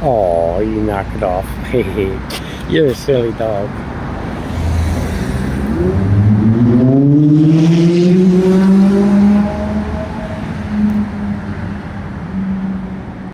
Oh, you knock it off. Hey, You're a silly dog.